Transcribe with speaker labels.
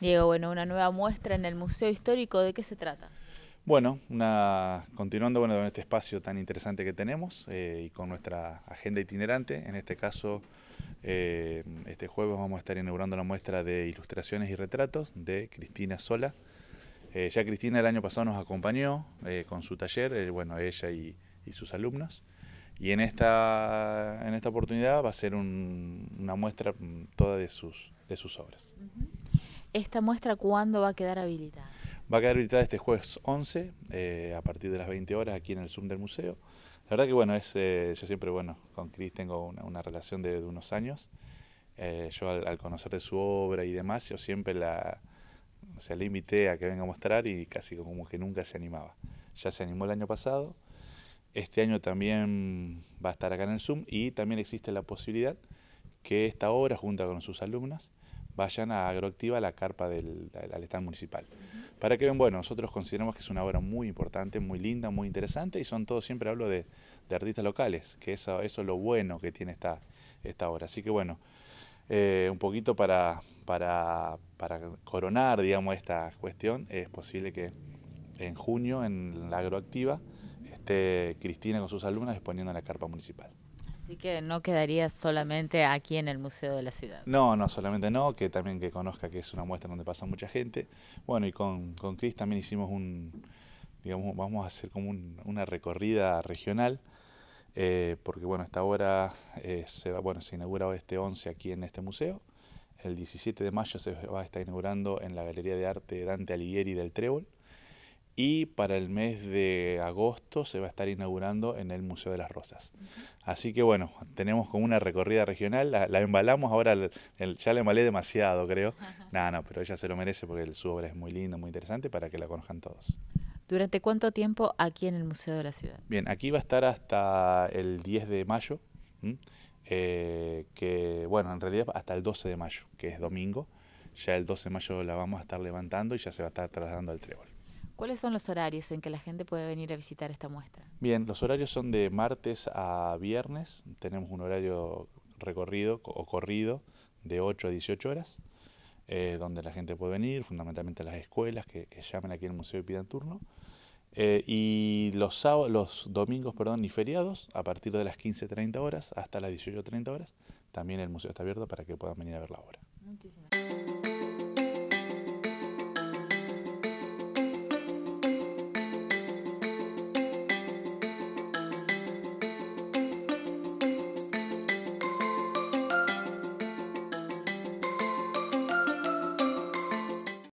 Speaker 1: Diego, bueno, una nueva muestra en el Museo Histórico, ¿de qué se trata?
Speaker 2: Bueno, una, continuando bueno, con este espacio tan interesante que tenemos eh, y con nuestra agenda itinerante, en este caso eh, este jueves vamos a estar inaugurando la muestra de ilustraciones y retratos de Cristina Sola. Eh, ya Cristina el año pasado nos acompañó con su taller, bueno, ella y, sus alumnos. Y en esta, en esta oportunidad va a ser una muestra mm, toda de sus, de sus obras.
Speaker 1: ¿Esta muestra cuándo va a quedar habilitada?
Speaker 2: Va a quedar habilitada este jueves 11, eh, a partir de las 20 horas, aquí en el Zoom del museo. La verdad que bueno, es, eh, yo siempre, bueno, con Cris tengo una, relación de, unos años. Eh, yo al, conocer de su obra y demás, yo siempre la, o sea, le invité a que venga a mostrar y casi como que nunca se animaba. Ya se animó el año pasado, este año también va a estar acá en el Zoom y también existe la posibilidad que esta obra, junto con sus alumnas, vayan a Agroactiva, la carpa del, stand municipal. Para que vean, bueno, nosotros consideramos que es una obra muy importante, muy linda, muy interesante y son todos, siempre hablo de, artistas locales, que eso, eso es lo bueno que tiene esta, esta obra. Así que bueno, eh, un poquito para, para, para coronar, digamos, esta cuestión, es posible que en junio en la Agroactiva esté Cristina con sus alumnas exponiendo en la carpa municipal.
Speaker 1: Así que no quedaría solamente aquí en el Museo de la Ciudad.
Speaker 2: No, no, solamente no, que también que conozca que es una muestra donde pasa mucha gente. Bueno, y con, con Cris también hicimos un, digamos, vamos a hacer como una recorrida regional, eh, porque bueno, esta obra eh, se, va, bueno, se inaugura este 11 aquí en este museo. El 17 de mayo se va a estar inaugurando en la Galería de Arte Dante Alighieri del Trébol y para el mes de agosto se va a estar inaugurando en el Museo de las Rosas. Así que bueno, tenemos como una recorrida regional, la, embalamos ahora, ya la embalé demasiado creo, no, no, pero ella se lo merece porque su obra es muy linda, muy interesante para que la conozcan todos.
Speaker 1: ¿Durante cuánto tiempo aquí en el Museo de la Ciudad?
Speaker 2: Bien, aquí va a estar hasta el 10 de mayo, eh, que bueno, en realidad hasta el 12 de mayo, que es domingo, ya el 12 de mayo la vamos a estar levantando y ya se va a estar trasladando al trébol.
Speaker 1: ¿Cuáles son los horarios en que la gente puede venir a visitar esta muestra?
Speaker 2: Bien, los horarios son de martes a viernes. Tenemos un horario recorrido o corrido de 8 a 18 horas, eh, donde la gente puede venir, fundamentalmente las escuelas que, llamen aquí el museo y pidan turno. Eh, y los, sábados, los domingos perdón, y feriados, a partir de las 15.30 horas hasta las 18.30 horas, también el museo está abierto para que puedan venir a ver la obra. Muchísimas